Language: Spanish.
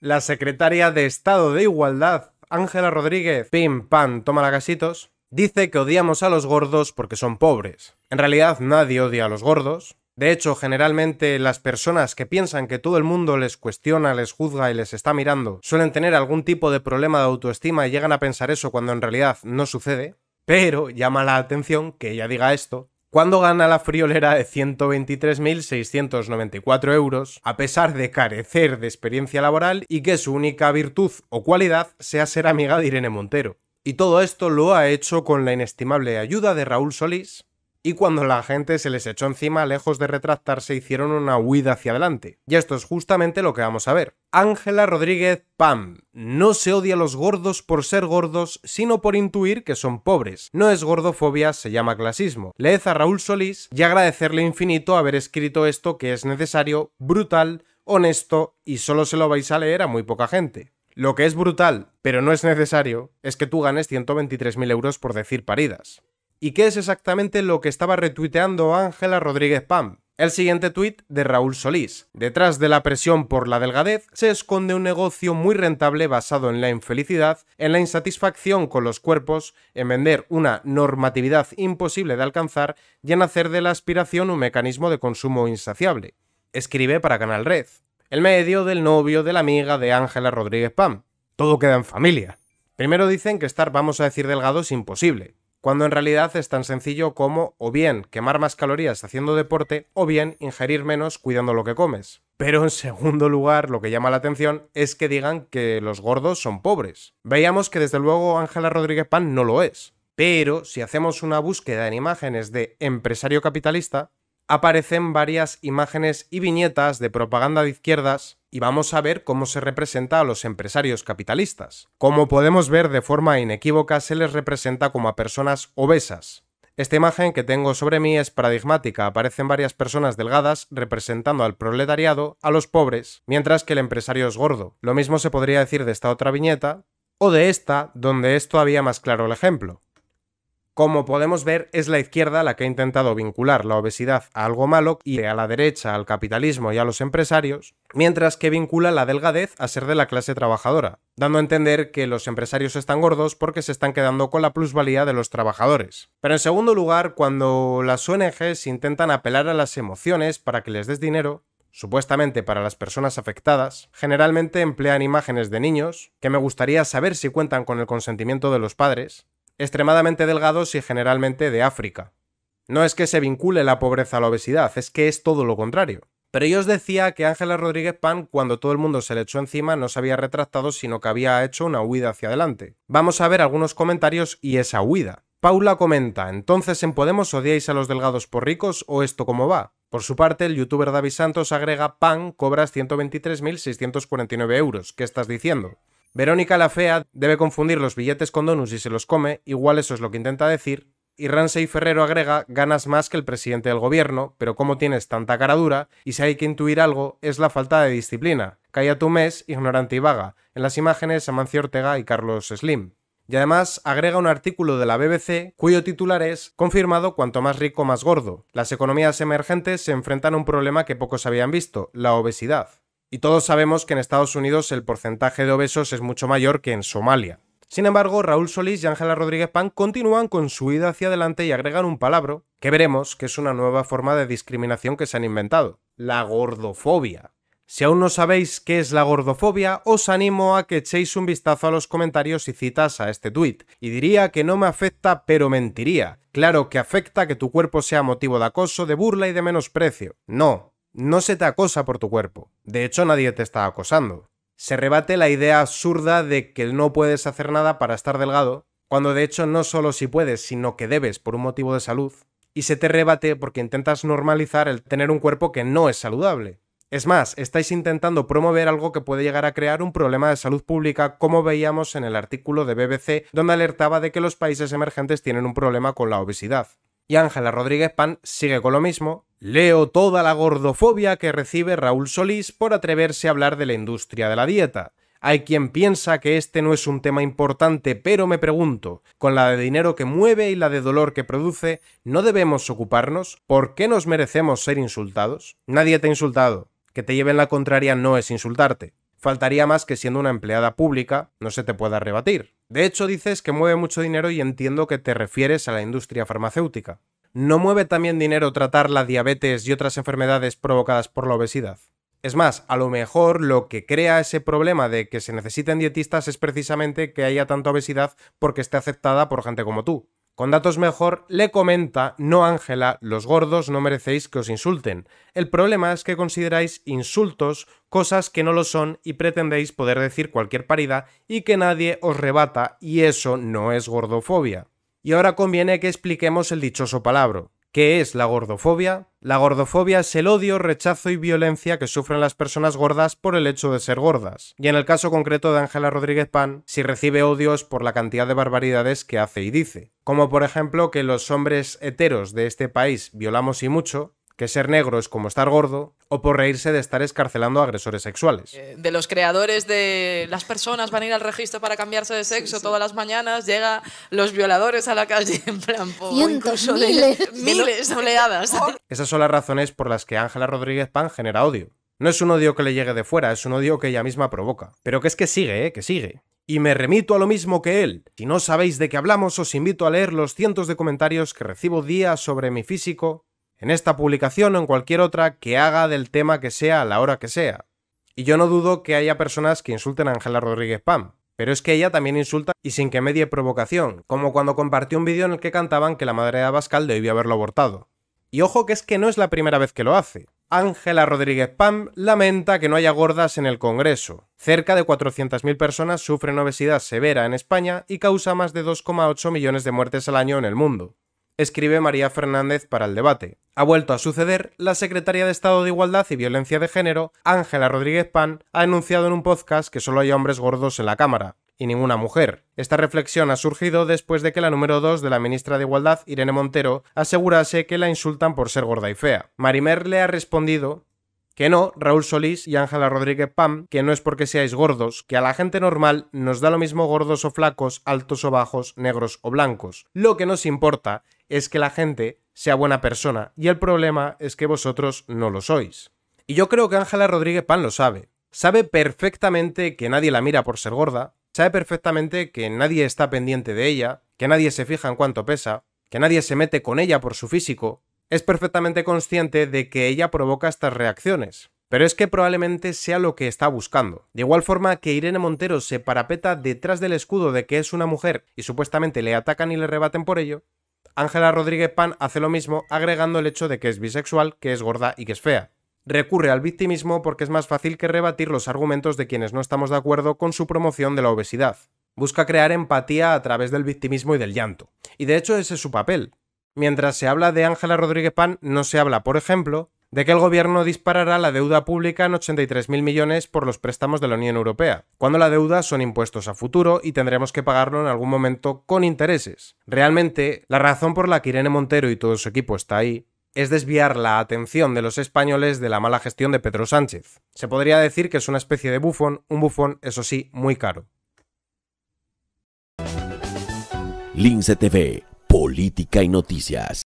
La secretaria de Estado de Igualdad, Ángela Rodríguez, pim pam, toma la casitos, dice que odiamos a los gordos porque son pobres. En realidad nadie odia a los gordos. De hecho, generalmente las personas que piensan que todo el mundo les cuestiona, les juzga y les está mirando suelen tener algún tipo de problema de autoestima y llegan a pensar eso cuando en realidad no sucede. Pero llama la atención que ella diga esto cuando gana la friolera de 123.694 euros, a pesar de carecer de experiencia laboral y que su única virtud o cualidad sea ser amiga de Irene Montero. Y todo esto lo ha hecho con la inestimable ayuda de Raúl Solís, y cuando la gente se les echó encima, lejos de retractarse, hicieron una huida hacia adelante. Y esto es justamente lo que vamos a ver. Ángela Rodríguez Pam. No se odia a los gordos por ser gordos, sino por intuir que son pobres. No es gordofobia, se llama clasismo. Leed a Raúl Solís y agradecerle infinito haber escrito esto que es necesario, brutal, honesto y solo se lo vais a leer a muy poca gente. Lo que es brutal, pero no es necesario, es que tú ganes 123.000 euros por decir paridas. ¿Y qué es exactamente lo que estaba retuiteando Ángela Rodríguez Pam? El siguiente tuit de Raúl Solís. Detrás de la presión por la delgadez se esconde un negocio muy rentable basado en la infelicidad, en la insatisfacción con los cuerpos, en vender una normatividad imposible de alcanzar y en hacer de la aspiración un mecanismo de consumo insaciable. Escribe para Canal Red. El medio del novio de la amiga de Ángela Rodríguez Pam. Todo queda en familia. Primero dicen que estar, vamos a decir, delgado es imposible cuando en realidad es tan sencillo como o bien quemar más calorías haciendo deporte o bien ingerir menos cuidando lo que comes. Pero en segundo lugar, lo que llama la atención es que digan que los gordos son pobres. Veíamos que desde luego Ángela Rodríguez Pan no lo es. Pero si hacemos una búsqueda en imágenes de empresario capitalista, aparecen varias imágenes y viñetas de propaganda de izquierdas y vamos a ver cómo se representa a los empresarios capitalistas. Como podemos ver de forma inequívoca se les representa como a personas obesas. Esta imagen que tengo sobre mí es paradigmática, aparecen varias personas delgadas representando al proletariado, a los pobres, mientras que el empresario es gordo. Lo mismo se podría decir de esta otra viñeta, o de esta, donde es todavía más claro el ejemplo. Como podemos ver, es la izquierda la que ha intentado vincular la obesidad a algo malo y a la derecha al capitalismo y a los empresarios, mientras que vincula la delgadez a ser de la clase trabajadora, dando a entender que los empresarios están gordos porque se están quedando con la plusvalía de los trabajadores. Pero en segundo lugar, cuando las ONGs intentan apelar a las emociones para que les des dinero, supuestamente para las personas afectadas, generalmente emplean imágenes de niños, que me gustaría saber si cuentan con el consentimiento de los padres, extremadamente delgados y generalmente de África. No es que se vincule la pobreza a la obesidad, es que es todo lo contrario. Pero yo os decía que Ángela Rodríguez Pan, cuando todo el mundo se le echó encima, no se había retractado, sino que había hecho una huida hacia adelante. Vamos a ver algunos comentarios y esa huida. Paula comenta, entonces en Podemos odiáis a los delgados por ricos o esto cómo va? Por su parte, el youtuber David Santos agrega, pan cobras 123.649 euros. ¿Qué estás diciendo? Verónica la Fea debe confundir los billetes con donuts y se los come, igual eso es lo que intenta decir. Y Ransey Ferrero agrega, ganas más que el presidente del gobierno, pero como tienes tanta cara dura, y si hay que intuir algo, es la falta de disciplina. Calla tu mes, ignorante y vaga. En las imágenes, Amancio Ortega y Carlos Slim. Y además agrega un artículo de la BBC cuyo titular es Confirmado cuanto más rico más gordo. Las economías emergentes se enfrentan a un problema que pocos habían visto, la obesidad. Y todos sabemos que en Estados Unidos el porcentaje de obesos es mucho mayor que en Somalia. Sin embargo, Raúl Solís y Ángela Rodríguez Pan continúan con su ida hacia adelante y agregan un palabra que veremos que es una nueva forma de discriminación que se han inventado, la gordofobia. Si aún no sabéis qué es la gordofobia, os animo a que echéis un vistazo a los comentarios y citas a este tuit. Y diría que no me afecta, pero mentiría. Claro que afecta que tu cuerpo sea motivo de acoso, de burla y de menosprecio. No, no se te acosa por tu cuerpo. De hecho, nadie te está acosando. Se rebate la idea absurda de que no puedes hacer nada para estar delgado, cuando de hecho no solo si puedes, sino que debes por un motivo de salud. Y se te rebate porque intentas normalizar el tener un cuerpo que no es saludable. Es más, estáis intentando promover algo que puede llegar a crear un problema de salud pública, como veíamos en el artículo de BBC, donde alertaba de que los países emergentes tienen un problema con la obesidad. Y Ángela Rodríguez Pan sigue con lo mismo. Leo toda la gordofobia que recibe Raúl Solís por atreverse a hablar de la industria de la dieta. Hay quien piensa que este no es un tema importante, pero me pregunto, con la de dinero que mueve y la de dolor que produce, ¿no debemos ocuparnos? ¿Por qué nos merecemos ser insultados? Nadie te ha insultado. Que te lleven la contraria no es insultarte. Faltaría más que siendo una empleada pública no se te pueda rebatir. De hecho, dices que mueve mucho dinero y entiendo que te refieres a la industria farmacéutica. ¿No mueve también dinero tratar la diabetes y otras enfermedades provocadas por la obesidad? Es más, a lo mejor lo que crea ese problema de que se necesiten dietistas es precisamente que haya tanta obesidad porque esté aceptada por gente como tú. Con datos mejor, le comenta, no Ángela, los gordos no merecéis que os insulten. El problema es que consideráis insultos cosas que no lo son y pretendéis poder decir cualquier paridad y que nadie os rebata y eso no es gordofobia. Y ahora conviene que expliquemos el dichoso palabra. ¿Qué es la gordofobia? La gordofobia es el odio, rechazo y violencia que sufren las personas gordas por el hecho de ser gordas. Y en el caso concreto de Ángela Rodríguez Pan, si recibe odios por la cantidad de barbaridades que hace y dice. Como por ejemplo que los hombres heteros de este país violamos y mucho, que ser negro es como estar gordo, o por reírse de estar escarcelando a agresores sexuales. Eh, de los creadores de las personas van a ir al registro para cambiarse de sexo todas las mañanas, llega los violadores a la calle en plan, Cientos, miles, miles de oleadas. Esas son las razones por las que Ángela Rodríguez Pan genera odio. No es un odio que le llegue de fuera, es un odio que ella misma provoca. Pero que es que sigue, ¿eh? Que sigue. Y me remito a lo mismo que él. Si no sabéis de qué hablamos, os invito a leer los cientos de comentarios que recibo día sobre mi físico, en esta publicación o en cualquier otra que haga del tema que sea a la hora que sea. Y yo no dudo que haya personas que insulten a Ángela Rodríguez Pam, pero es que ella también insulta y sin que medie provocación, como cuando compartió un vídeo en el que cantaban que la madre de Abascal debía haberlo abortado. Y ojo que es que no es la primera vez que lo hace. Ángela Rodríguez Pam lamenta que no haya gordas en el Congreso. Cerca de 400.000 personas sufren obesidad severa en España y causa más de 2,8 millones de muertes al año en el mundo escribe María Fernández para el debate. Ha vuelto a suceder, la secretaria de Estado de Igualdad y Violencia de Género, Ángela Rodríguez Pan, ha anunciado en un podcast que solo hay hombres gordos en la Cámara, y ninguna mujer. Esta reflexión ha surgido después de que la número 2 de la ministra de Igualdad, Irene Montero, asegurase que la insultan por ser gorda y fea. Marimer le ha respondido que no, Raúl Solís y Ángela Rodríguez Pam, que no es porque seáis gordos, que a la gente normal nos da lo mismo gordos o flacos, altos o bajos, negros o blancos. Lo que nos importa es que la gente sea buena persona y el problema es que vosotros no lo sois. Y yo creo que Ángela Rodríguez Pan lo sabe. Sabe perfectamente que nadie la mira por ser gorda, sabe perfectamente que nadie está pendiente de ella, que nadie se fija en cuánto pesa, que nadie se mete con ella por su físico. Es perfectamente consciente de que ella provoca estas reacciones. Pero es que probablemente sea lo que está buscando. De igual forma que Irene Montero se parapeta detrás del escudo de que es una mujer y supuestamente le atacan y le rebaten por ello, Ángela Rodríguez Pan hace lo mismo agregando el hecho de que es bisexual, que es gorda y que es fea. Recurre al victimismo porque es más fácil que rebatir los argumentos de quienes no estamos de acuerdo con su promoción de la obesidad. Busca crear empatía a través del victimismo y del llanto. Y de hecho ese es su papel. Mientras se habla de Ángela Rodríguez Pan, no se habla, por ejemplo, de que el gobierno disparará la deuda pública en 83.000 millones por los préstamos de la Unión Europea, cuando la deuda son impuestos a futuro y tendremos que pagarlo en algún momento con intereses. Realmente, la razón por la que Irene Montero y todo su equipo está ahí es desviar la atención de los españoles de la mala gestión de Pedro Sánchez. Se podría decir que es una especie de bufón, un bufón, eso sí, muy caro. Política y Noticias.